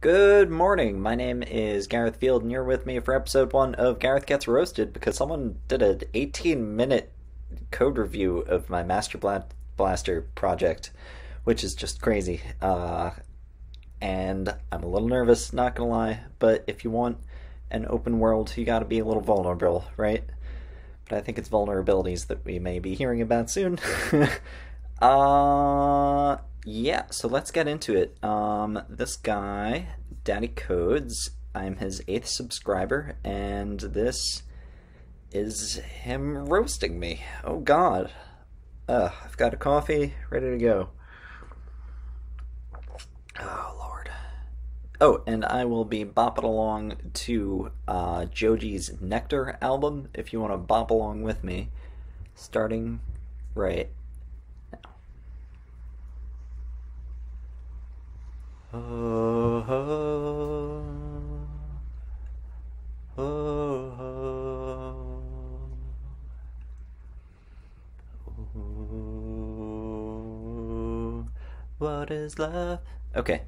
Good morning. My name is Gareth Field, and you're with me for episode one of Gareth Gets Roasted because someone did an 18 minute code review of my Master Blaster project, which is just crazy. Uh, and I'm a little nervous, not gonna lie, but if you want an open world, you gotta be a little vulnerable, right? But I think it's vulnerabilities that we may be hearing about soon. uh, yeah, so let's get into it. Um, this guy, Daddy Codes, I'm his eighth subscriber, and this is him roasting me. Oh god. Uh, I've got a coffee ready to go. Oh lord. Oh, and I will be bopping along to uh, Joji's Nectar album if you want to bop along with me, starting right is love? Okay.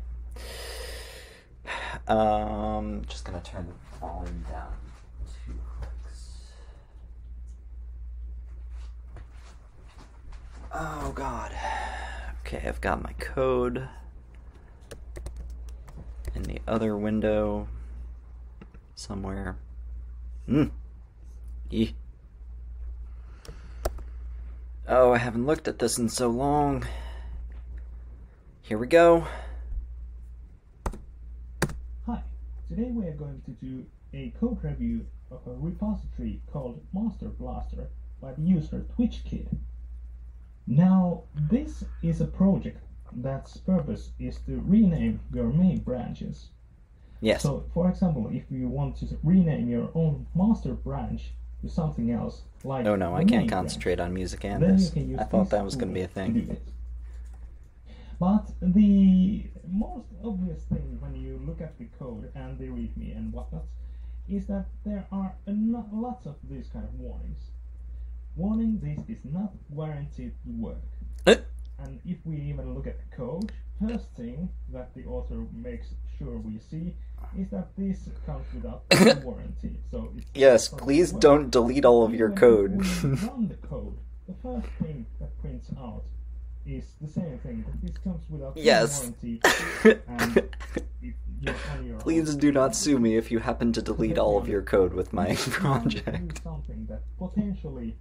Um, just gonna turn the volume down. Oh god. Okay, I've got my code in the other window somewhere. Hmm. Oh, I haven't looked at this in so long. Here we go. Hi, today we are going to do a code review of a repository called Master Blaster by the user TwitchKid. Now, this is a project that's purpose is to rename your main branches. Yes. So, for example, if you want to rename your own master branch to something else, like oh no, I can't concentrate on music and this. you can use I thought that was going to be a thing. Do it. But the most obvious thing when you look at the code and the README and whatnot is that there are lots of these kind of warnings. Warning: this is not guaranteed to work. Uh. And if we even look at the code, first thing that the author makes sure we see is that this comes without any warranty. So it's Yes, please don't delete all of your Even if code. we run the code, the first thing that prints out is the same thing. This comes without Yes. warranty, and it, you're on your Please do not sue me if you happen to delete all of your code with my If you want to do project. something that potentially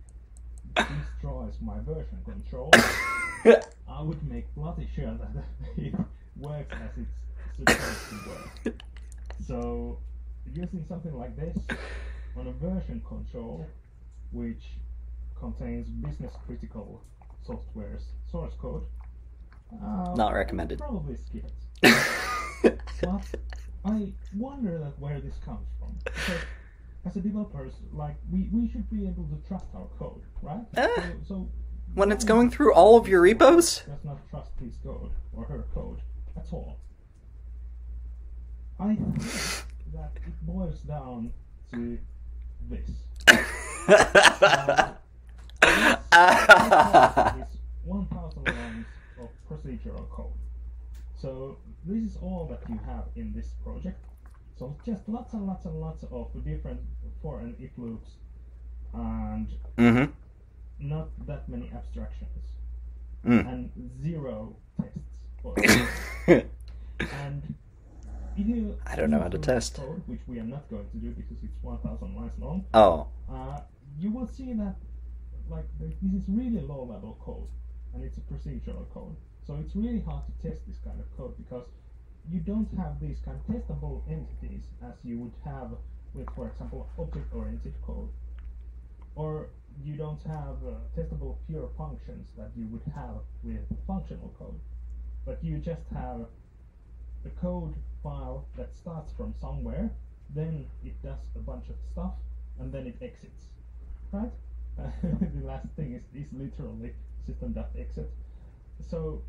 destroys my version control. I would make bloody sure that it works as it's supposed to work. So, using something like this on a version control, which contains business critical software's source code, uh, Not recommended. Probably skip it. But I wonder that where this comes from. Because as a developers, like we, we should be able to trust our code, right? Uh, so, so when it's going through all of your repos? does not trust his code or her code at all. I think that it boils down to this. Uh, 1,000 lines of procedural code. So this is all that you have in this project. So just lots and lots and lots of different for and if loops and hmm not that many abstractions Mm. and zero tests. And if you I don't know how to test. Code, which we are not going to do because it's 1,000 lines long. oh, Uh, you will see that like this is really low level code and it's a procedural code. So it's really hard to test this kind of code because you don't have these kind of testable entities as you would have with, for example, object-oriented code. Or you don't have uh, testable pure functions that you would have with functional code. But you just have a code file that starts from somewhere, then it does a bunch of stuff, and then it exits. Right? the last thing is, is literally system.exit. So,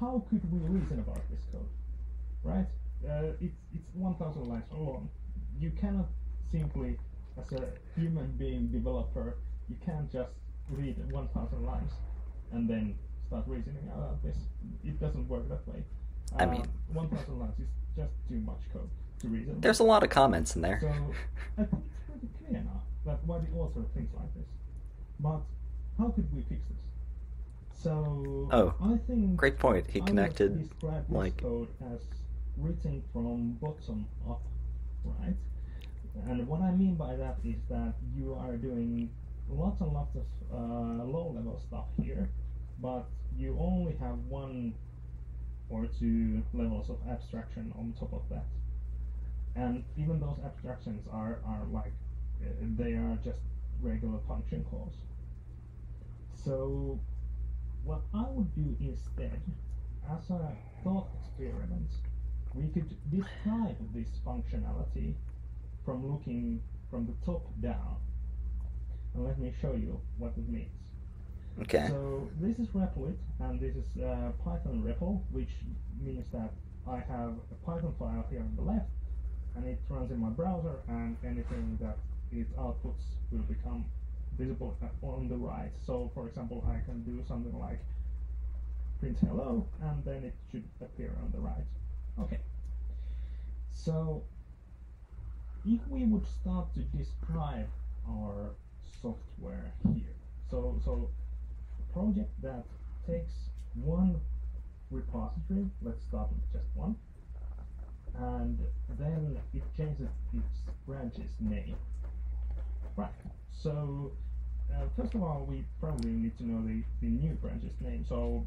how could we reason about this code? Right? Uh, it's, it's 1000 lines long. You cannot simply, as a human being developer, you can't just read 1000 lines and then start reasoning about this. It doesn't work that way. I Uh, mean- 1,000 lines is just too much code to reason. There's a lot of comments in there. So I think it's pretty clear now that why the author thinks like this. But how could we fix this? So Oh, I think Great point. He I connected describe this like code as written from bottom up, right? And what I mean by that is that you are doing lots and lots of uh, low-level stuff here, but you only have one or two levels of abstraction on top of that. And even those abstractions are, are like, they are just regular function calls. So what I would do instead, as a thought experiment, we could describe this functionality from looking from the top down. And let me show you what it means. okay. So this is Replit, and this is uh, Python REPL, which means that I have a Python file here on the left, and it runs in my browser, and anything that it outputs will become visible on the right. So, for example, I can do something like print hello, and then it should appear on the right. Okay. So, if we would start to describe our software here, so so a project that takes one repository, let's start with just one, and then it changes its branch's name. Right. So uh, first of all, we probably need to know the, the new branch's name. So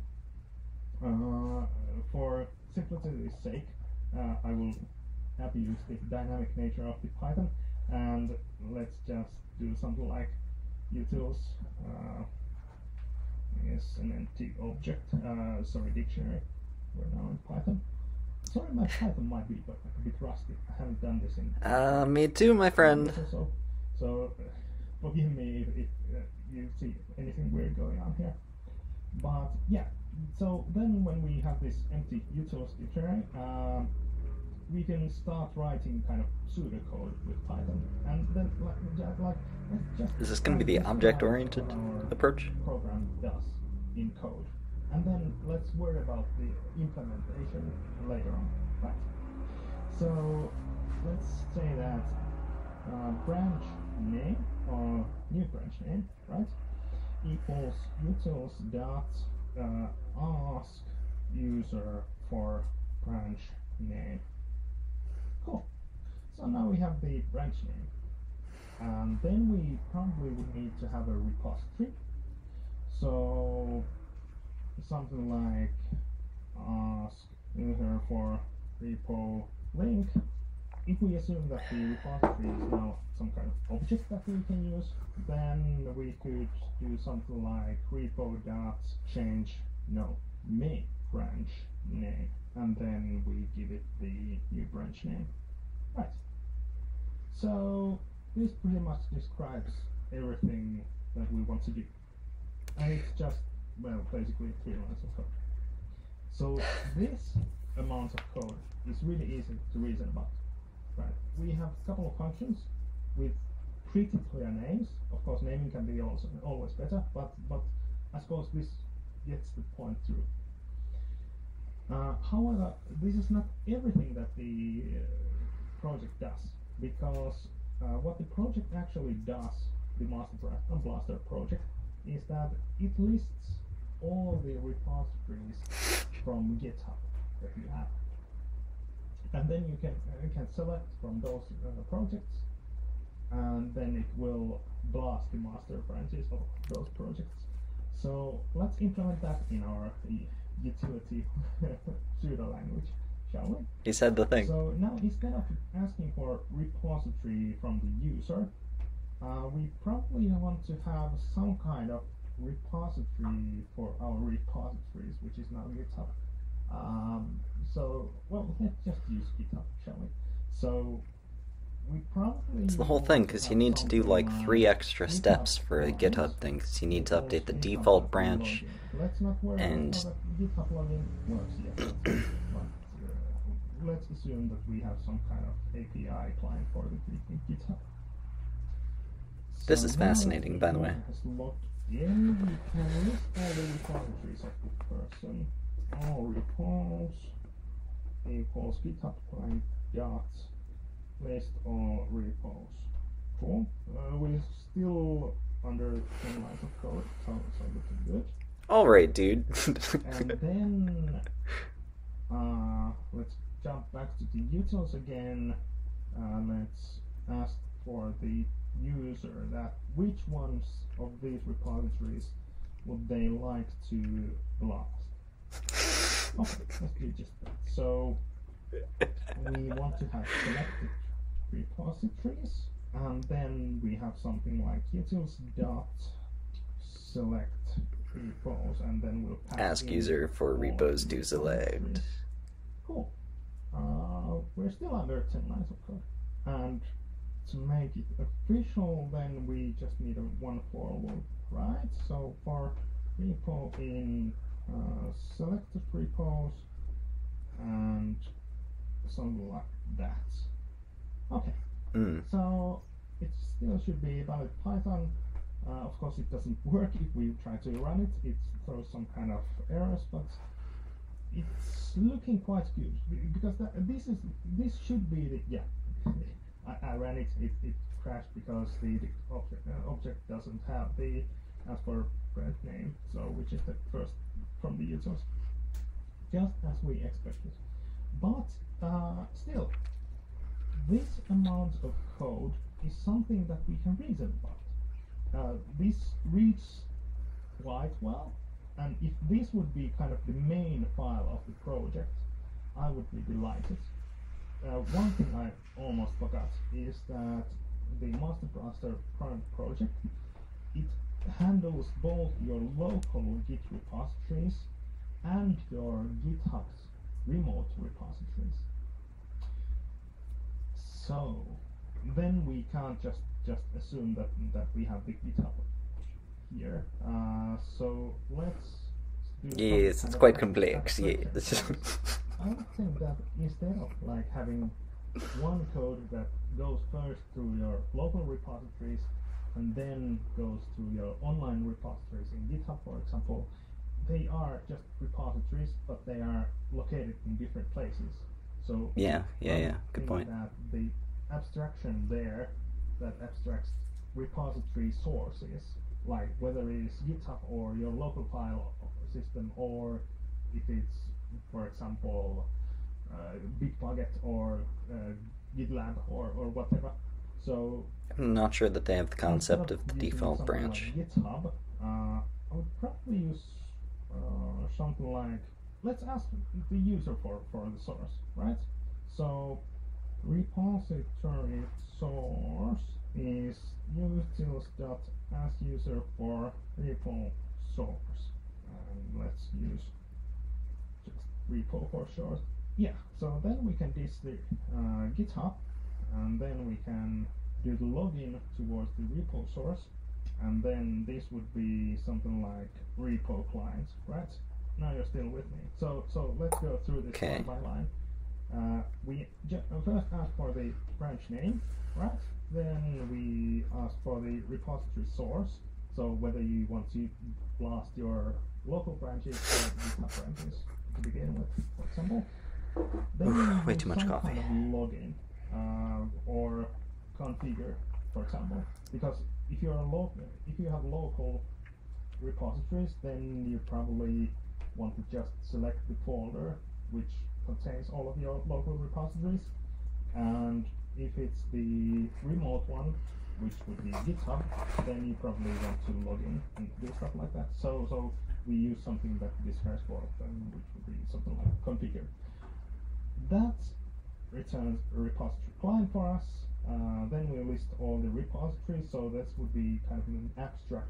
uh, for simplicity's sake, uh, I will happy use the dynamic nature of the Python, and let's just do something like utils. Uh, is an empty object. Uh, sorry, dictionary. We're now in Python. Sorry, my Python might be but a bit rusty. I haven't done this in Uh, me too, my friend. So. Forgive me if, if uh, you see anything weird going on here. But yeah, so then when we have this empty utils dictionary, um, we can start writing kind of pseudocode with Python, and then like, just, like let's just. Is this gonna be the object-oriented approach? Program does in code, and then let's worry about the implementation later on. Right. So let's say that uh, branch name or new branch name, right, equals utils dot uh, ask user for branch name. Cool. So now we have the branch name. And then we probably would need to have a repository. So something like ask user for repo link. If we assume that the repository is now some kind of object that we can use, then we could do something like repo dot change no main branch name, and then we give it the new branch name. Right. So this pretty much describes everything that we want to do, and it's just well basically three lines of code. So this amount of code is really easy to reason about. Right. We have a couple of functions with pretty clear names. Of course, naming can be also always better, but but I suppose this gets the point through. Uh, however, this is not everything that the uh, project does, because uh, what the project actually does, the Master Bra- uh, Blaster project, is that it lists all the repositories from GitHub that you have and then you can uh, you can select from those uh, projects, and then it will blast the master branches of those projects. So let's implement that in our uh, utility pseudo language, shall we? He said the thing. So now instead of asking for repository from the user, uh, we probably want to have some kind of repository for our repositories, which is now GitHub. Um, so, well, let's just use GitHub, shall we? So, we probably. It's the whole thing because you need to do like three extra steps for a GitHub thing. 'cause you need to update the default branch. Let's not worry and- about GitHub login works yet. but uh, let's assume that we have some kind of API client for the Git- GitHub. This is fascinating, by the way. in, we can list all the repositories of the person. All repos equals GitHub client dot list all repos. Cool. Uh, we're still under 10 lines of code, so, so looking good. All right, dude. And then uh, let's jump back to the utils again. Uh, let's ask for the user that which ones of these repositories would they like to blast. Okay, let's do just that. So we want to have selected repositories, and then we have something like utils dot select repos, and then we'll pass Ask user for repos to select. Cool. Uh, we're still under 10 lines of code. And to make it official, then we just need a one for right? So for repo in uh, selected repos and something like that. Okay, Mm. so it still should be valid Python. Uh, of course, it doesn't work if we try to run it. It throws some kind of errors, but it's looking quite good because that, this is this should be the yeah. I, I ran it, it. It crashed because the, the object uh, object doesn't have the as for brand name, so which is the first from the users, just as we expected. But uh, still, this amount of code is something that we can reason about. Uh, this reads quite well, and if this would be kind of the main file of the project, I would be delighted. Uh, one thing I almost forgot is that the Master Blaster current project it handles both your local Git repositories and your GitHub's remote repositories. So then we can't just just assume that that we have the GitHub here. Uh, so let's Yes, it's quite complex. Yeah. I would think that instead of like having one code that goes first to your local repositories and then goes to your online repositories in GitHub, for example, they are just repositories, but they are located in different places. So Yeah, yeah, yeah. Good point. That the abstraction there that abstracts repository sources, like whether it's GitHub or your local file system, or if it's, for example, uh, Bitbucket or uh, GitLab or, or whatever. So I'm not sure that they have the concept of the default branch. Like GitHub, uh, I would probably use uh, something like let's ask the user for, for the source, right? So repository source is utils.asUser for repo source. And let's use just repo for short. Yeah, so then we can the uh, GitHub and then we can do the login towards the repo source and then this would be something like repo clients, right? Now you're still with me. So so let's go through this line by line. Uh, we first ask for the branch name, right? Then we ask for the repository source. So whether you want to blast your local branches or GitHub branches to begin with, for example. Then way too much coffee. Kind of login Uh, or configure, for example, because if you're a lo- if you have local repositories, then you probably want to just select the folder which contains all of your local repositories, and if it's the remote one, which would be GitHub, then you probably want to log in and do stuff like that. So so we use something that describes both of them, which would be something like configure. That returns a repository client for us. Uh, then we list all the repositories, so this would be kind of an abstract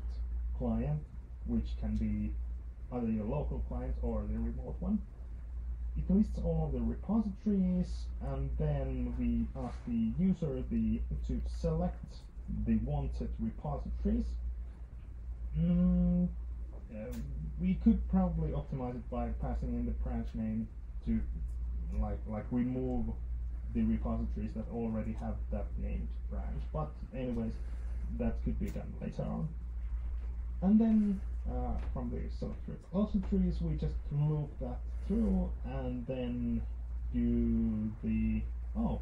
client, which can be either your local client or the remote one. It lists all the repositories, and then we ask the user the to select the wanted repositories. Mm, uh, we could probably optimize it by passing in the branch name to like like remove the repositories that already have that named branch. But anyways, that could be done later on. And then uh, from the select repositories, we just loop that through, and then do the oh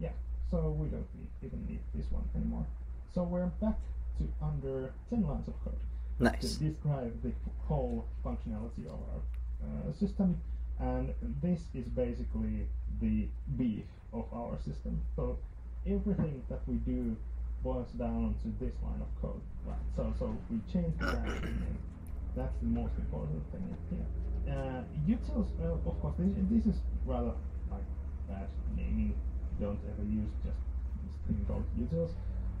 yeah. So we don't need, even need this one anymore. So we're back to under ten lines of code Nice. to describe the whole functionality of our uh, system, and this is basically the beef of our system. So everything that we do boils down to this line of code, right? So so we change the branch. That's the most important thing here. Uh, utils, uh, of course, this, this is rather like bad naming. Don't ever use just this thing called utils.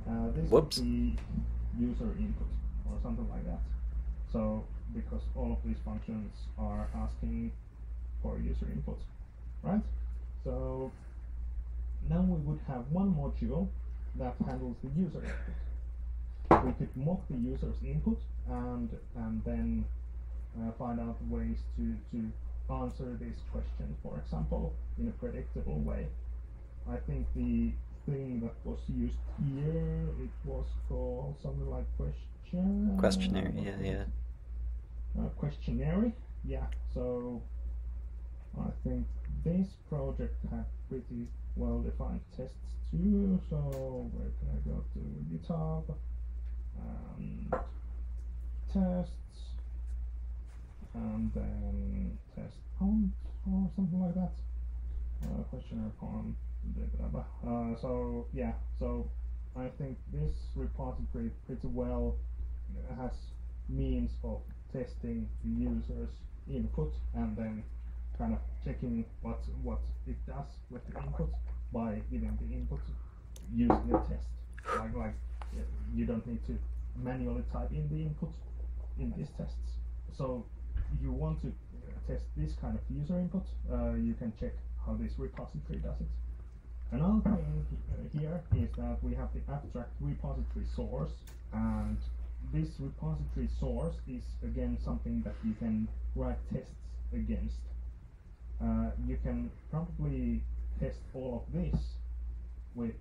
Uh, this Whoops. would be user input or something like that. So because all of these functions are asking for user input, right? So now we would have one module that handles the user input. We could mock the user's input and and then uh, find out ways to, to answer this question, for example, in a predictable way. I think the thing that was used here, it was called something like question. Questionary. Yeah, yeah. Uh, questionary. Yeah. So I think this project had pretty well defined tests too. So where can I go to GitHub? Um, tests, and then test prompt or something like that. Uh, questionary prompt. blah, blah, blah. Uh, so yeah. So I think this repository pretty well has means of testing the user's input and then kind of checking what what it does with the input by giving the input using a test. Like like you don't need to manually type in the input in these tests. So you want to test this kind of user input, uh, you can check how this repository does it. Another thing he- here is that we have the abstract repository source, and this repository source is again something that you can write tests against. Uh, you can probably test all of this with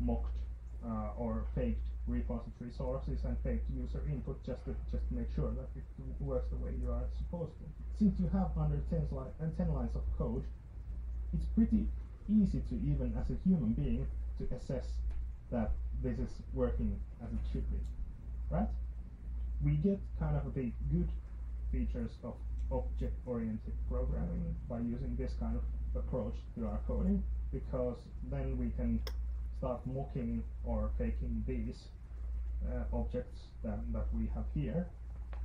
mocked uh, or faked repository sources and faked user input just to just to make sure that it works the way you are supposed to. Since you have under 10, li- uh, 10 lines of code, it's pretty easy to even as a human being to assess that this is working as it should be, right? We get kind of the good features of object-oriented programming by using this kind of approach to our coding. Because then we can start mocking or taking these uh, objects that, that we have here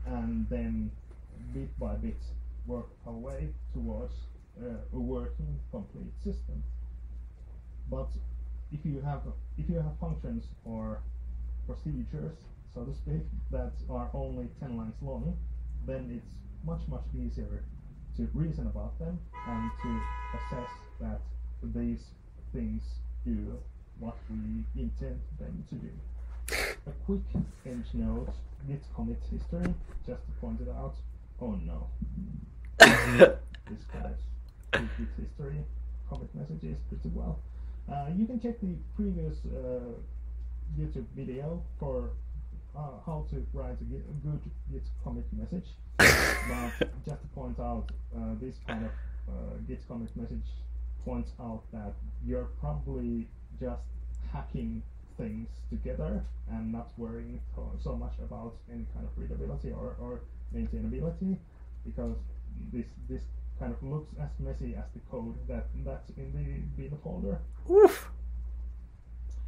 and then bit by bit work our way towards uh, a working complete system. But if you have if you have functions or procedures, so to speak, that are only 10 lines long, then it's much much easier to reason about them and to assess that these things do what we intend them to do. A quick end note, git commit history, just to point it out. Oh no, this guy's git history, commit messages pretty well. Uh, you can check the previous uh, YouTube video for uh, how to write a, a good git commit message. But just to point out, uh, this kind of uh, git commit message points out that you're probably just hacking things together and not worrying so- so much about any kind of readability or, or maintainability because this this kind of looks as messy as the code that that's in the bin folder. Oof.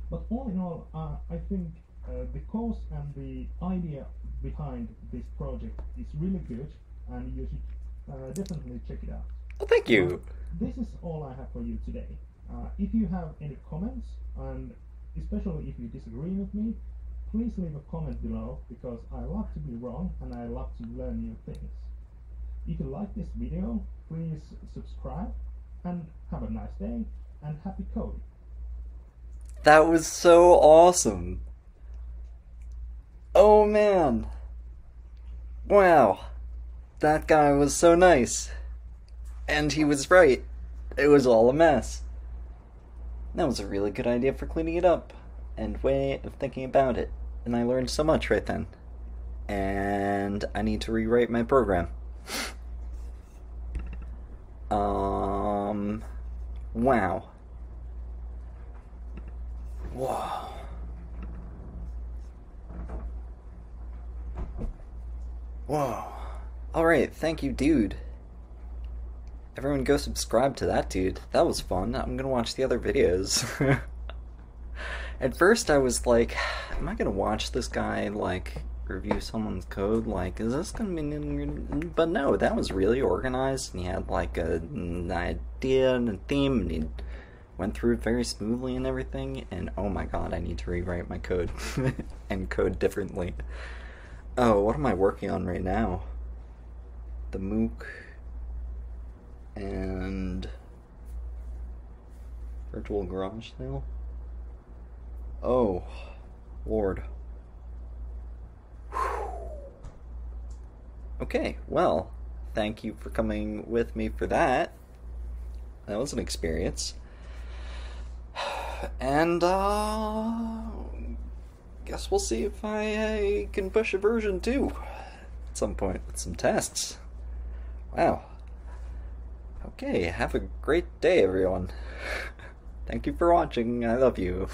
But all in all, uh, I think uh, the cause and the idea behind this project is really good, and you should uh, definitely check it out. Well, thank you. This is all I have for you today. Uh, if you have any comments, and especially if you disagree with me, please leave a comment below because I love to be wrong and I love to learn new things. If you like this video, please subscribe and have a nice day and happy coding. That was so awesome. Oh man. Wow. That guy was so nice. And he was right. It was all a mess. That was a really good idea for cleaning it up and way of thinking about it. And I learned so much right then. And I need to rewrite my program. um Wow. Whoa. Whoa. Alright, thank you, dude. Everyone go subscribe to that dude. That was fun. I'm gonna watch the other videos. At first I was like, am I gonna watch this guy, like, review someone's code? Like, is this gonna be... But no, that was really organized, and he had, like, a, an idea and a theme, and he went through it very smoothly and everything, and oh my god, I need to rewrite my code and code differently. Oh, what am I working on right now? The MOOC and virtual garage sale. Oh, Lord. Okay, well, thank you for coming with me for that. That was an experience. And, uh, guess we'll see if I uh, can push a version 2 at some point with some tests. Wow. Okay, have a great day, everyone. Thank you for watching. I love you.